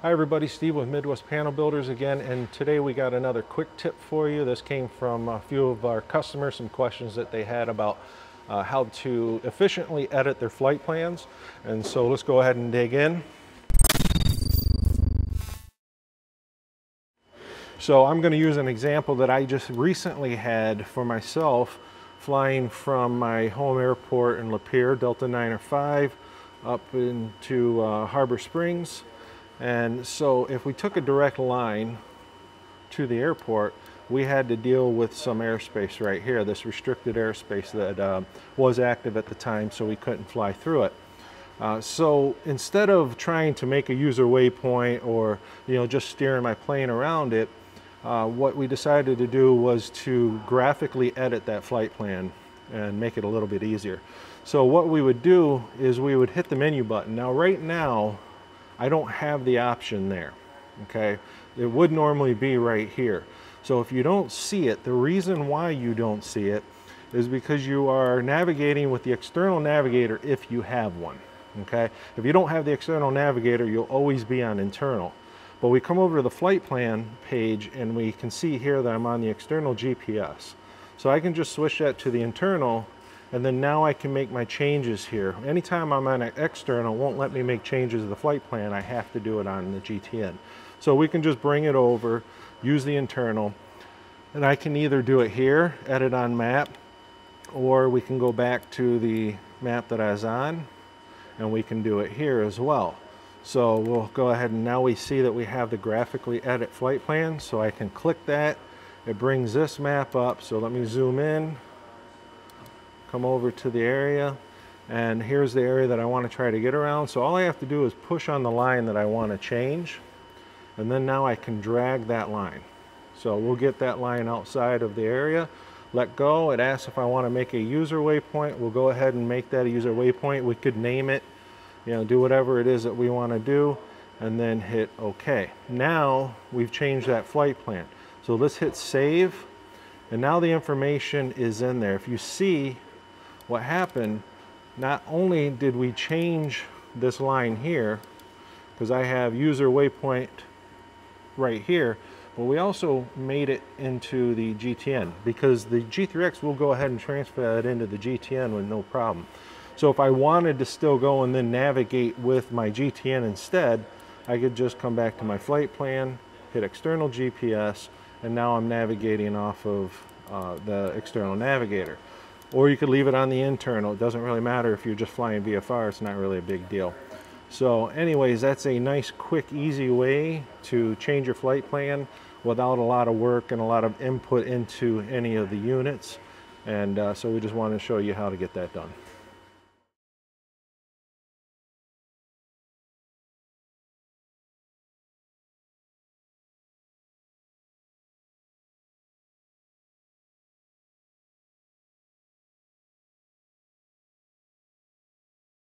Hi everybody, Steve with Midwest Panel Builders again, and today we got another quick tip for you. This came from a few of our customers, some questions that they had about uh, how to efficiently edit their flight plans. And so let's go ahead and dig in. So I'm going to use an example that I just recently had for myself flying from my home airport in Lapeer, Delta 905, up into uh, Harbor Springs and so if we took a direct line to the airport, we had to deal with some airspace right here, this restricted airspace that uh, was active at the time, so we couldn't fly through it. Uh, so instead of trying to make a user waypoint or you know just steering my plane around it, uh, what we decided to do was to graphically edit that flight plan and make it a little bit easier. So what we would do is we would hit the menu button. Now right now I don't have the option there, okay? It would normally be right here. So if you don't see it, the reason why you don't see it is because you are navigating with the external navigator if you have one, okay? If you don't have the external navigator, you'll always be on internal. But we come over to the flight plan page and we can see here that I'm on the external GPS. So I can just switch that to the internal and then now I can make my changes here. Anytime I'm on an external, it won't let me make changes to the flight plan, I have to do it on the GTN. So we can just bring it over, use the internal, and I can either do it here, edit on map, or we can go back to the map that I was on, and we can do it here as well. So we'll go ahead and now we see that we have the graphically edit flight plan, so I can click that. It brings this map up, so let me zoom in come over to the area and here's the area that I want to try to get around. So all I have to do is push on the line that I want to change and then now I can drag that line. So we'll get that line outside of the area, let go. It asks if I want to make a user waypoint. We'll go ahead and make that a user waypoint. We could name it, you know, do whatever it is that we want to do and then hit OK. Now we've changed that flight plan. So let's hit save and now the information is in there. If you see what happened, not only did we change this line here, because I have user waypoint right here, but we also made it into the GTN because the G3X will go ahead and transfer that into the GTN with no problem. So if I wanted to still go and then navigate with my GTN instead, I could just come back to my flight plan, hit external GPS, and now I'm navigating off of uh, the external navigator or you could leave it on the internal. It doesn't really matter if you're just flying VFR, it's not really a big deal. So anyways, that's a nice, quick, easy way to change your flight plan without a lot of work and a lot of input into any of the units. And uh, so we just wanted to show you how to get that done.